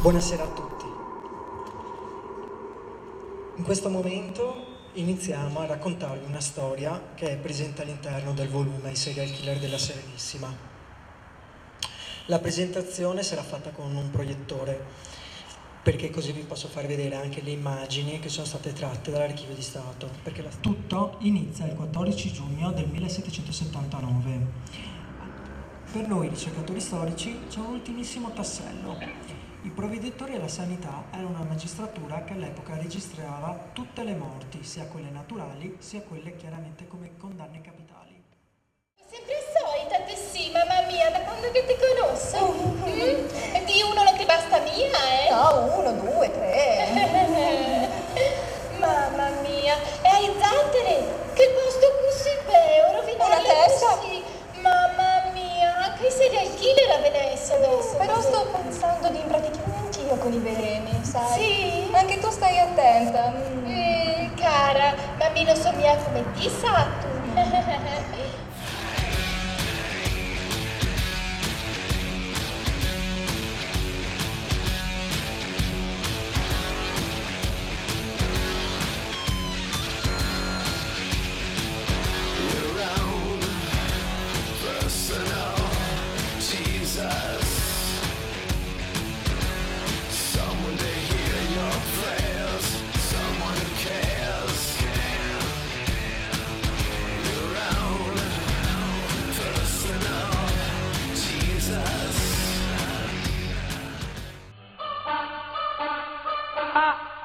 Buonasera a tutti. In questo momento iniziamo a raccontarvi una storia che è presente all'interno del volume I serial killer della Serenissima. La presentazione sarà fatta con un proiettore perché così vi posso far vedere anche le immagini che sono state tratte dall'archivio di Stato. La... Tutto inizia il 14 giugno del 1779. Per noi ricercatori storici c'è un ultimissimo tassello. I provveditori alla sanità era una magistratura che all'epoca registrava tutte le morti, sia quelle naturali sia quelle chiaramente come condanne capitali. Sempre solita te sì, mamma mia, da quando che ti conosco? Mm? Di uno non ti basta mia, eh? No, uno, due, tre. tu stai attenta. Mm. Mm, cara, bambino somiglia come ti sa tu.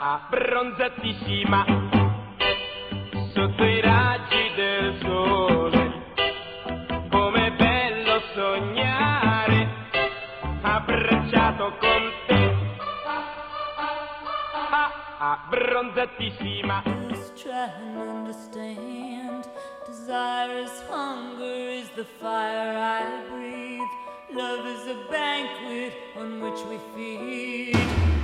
ah, bronzatissima sotto i raggi del sole. Com'è bello sognare abbracciato con te. Bronzatissima. Just try and understand. Desire is hunger, is the fire I breathe. Love is a banquet on which we feed.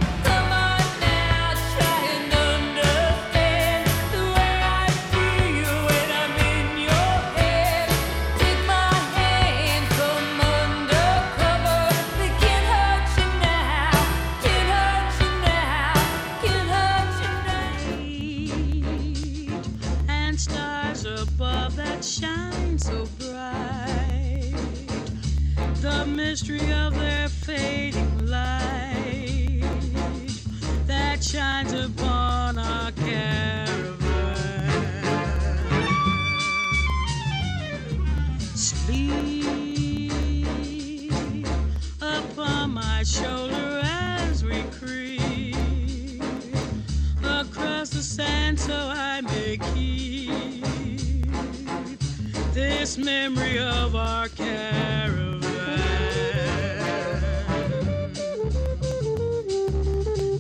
Stars above that shine so bright. The mystery of their fading light that shines upon our caravan. Sleep upon my shoulder as we creep across the sand so I may keep memory of our caravan.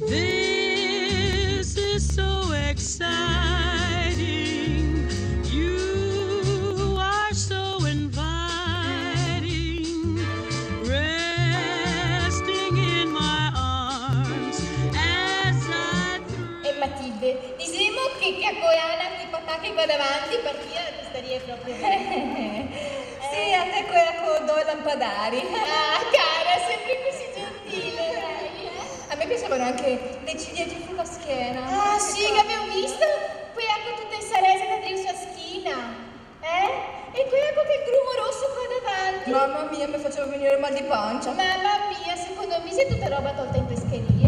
This is so exciting. You are so inviting. Resting in my arms as I E Matilde, diciamo che Cacoana ti patacchi qua davanti perché proprio bene. Sì, a te quella con due lampadari. Ah, cara, sempre così gentile, lei. A me piacevano anche le ciliegie sulla schiena. Ah, sì, che abbiamo visto? Poi ecco tutta in sarese da dentro sua schina. Eh? E poi ecco che grumo rosso qua davanti. Mamma mia, mi faceva venire il mal di pancia. Mamma mia, secondo me sei tutta roba tolta in pescheria.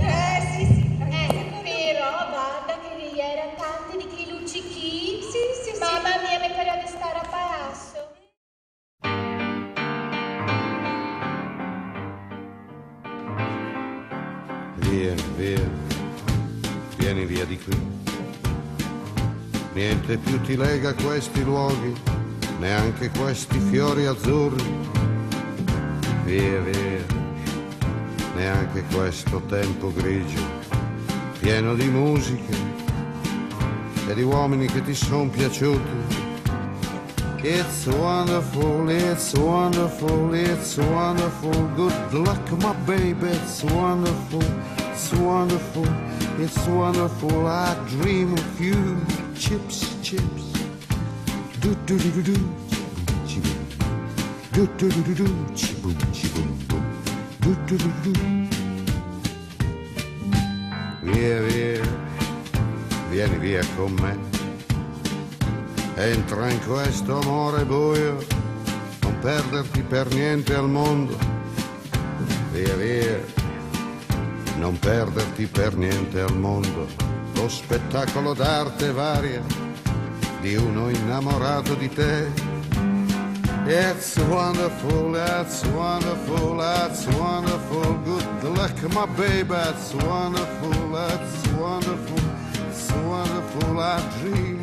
Via, via, vieni via di qui. Niente più ti lega questi luoghi, neanche questi fiori azzurri. Via, via, neanche questo tempo grigio, pieno di musiche e di uomini che ti sono piaciuti. It's wonderful, it's wonderful, it's wonderful. Good luck, my baby, it's wonderful, it's wonderful, it's wonderful. I dream of you, chips, chips. Do do do do do. Do do do do do, chiboom, chiboom, boom. Do do do do. via via, vieni via con me. Entra in questo amore buio, non perderti per niente al mondo, via via, non perderti per niente al mondo. Lo spettacolo d'arte varia di uno innamorato di te. It's wonderful, it's wonderful, it's wonderful. Good luck, my baby, it's wonderful, it's wonderful, it's wonderful. I dream